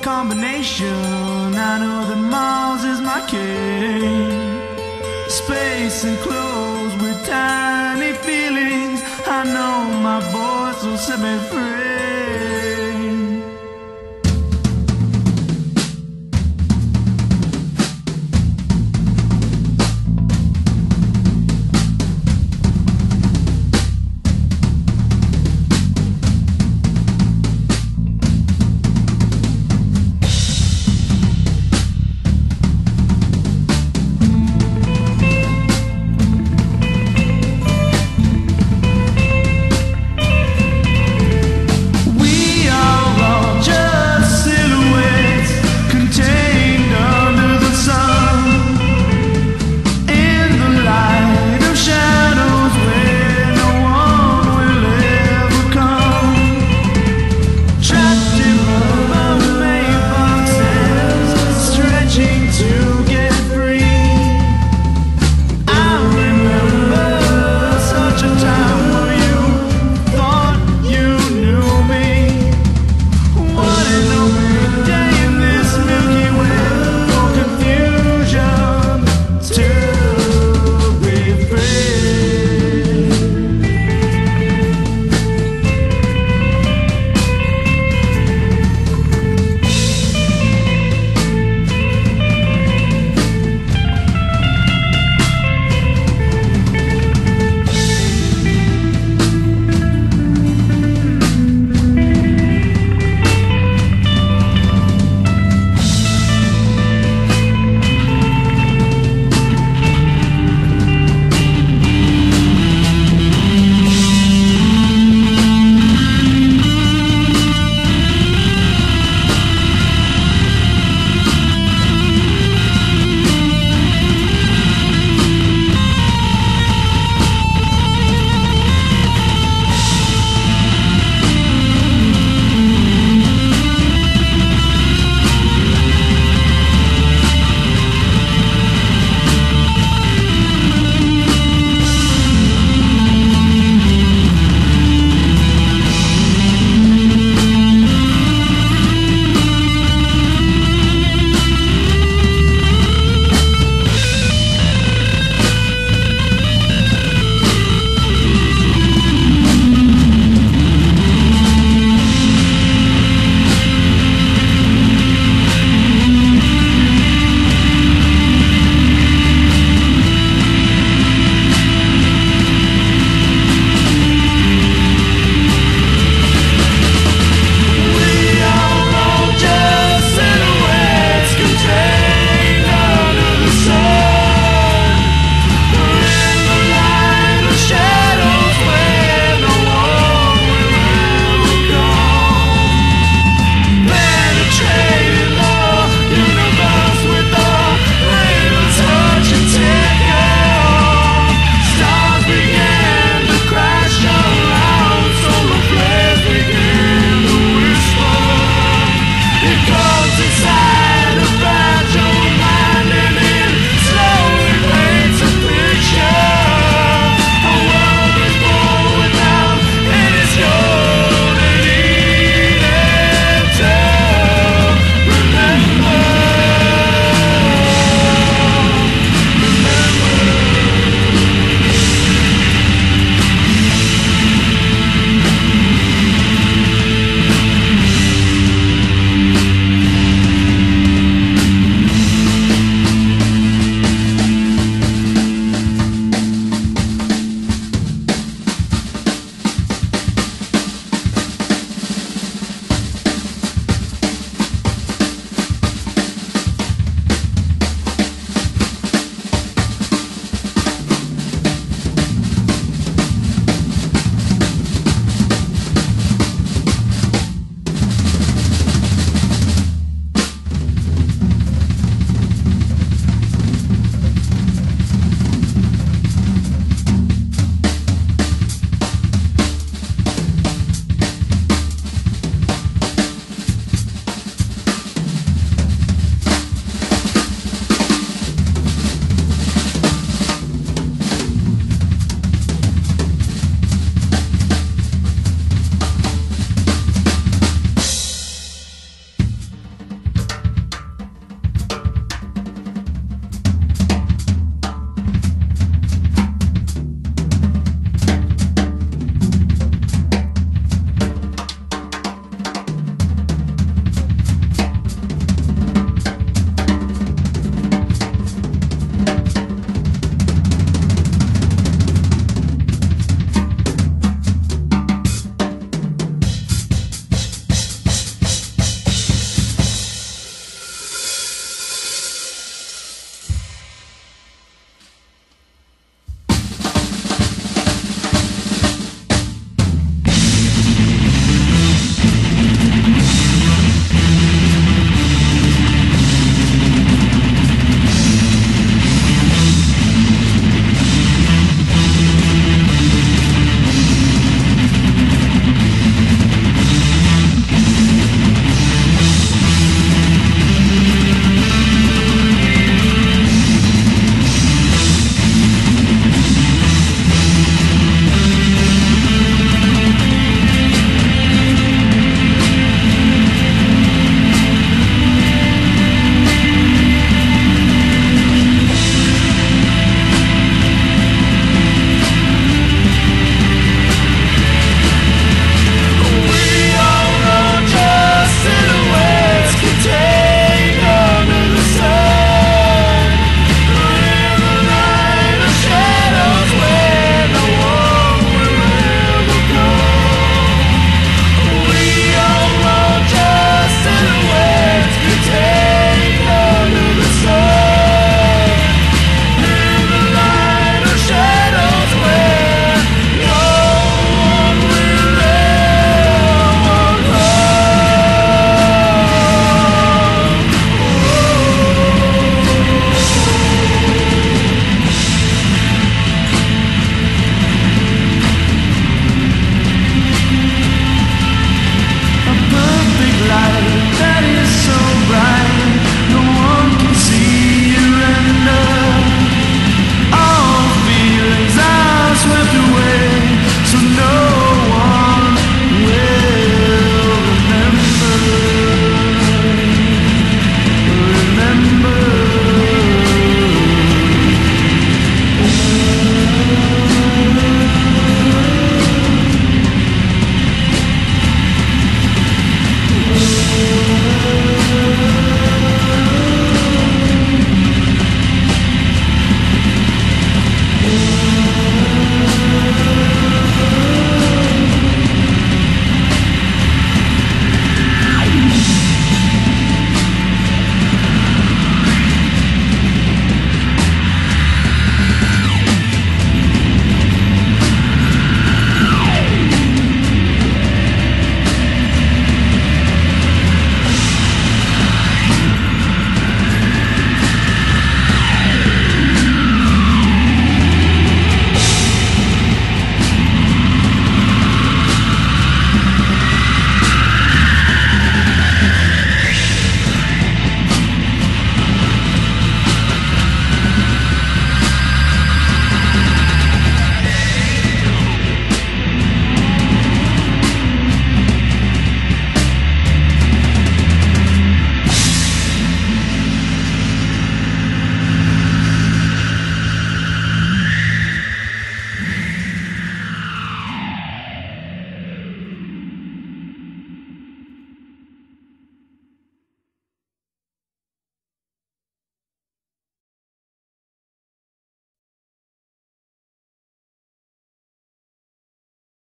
combination. I know that Mars is my key. Space enclosed with tiny feelings. I know my voice will set me free.